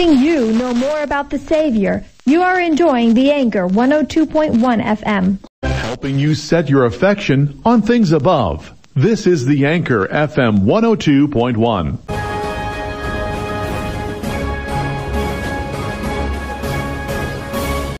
helping you know more about the Savior. You are enjoying the Anchor 102.1 FM. Helping you set your affection on things above. This is the Anchor FM 102.1.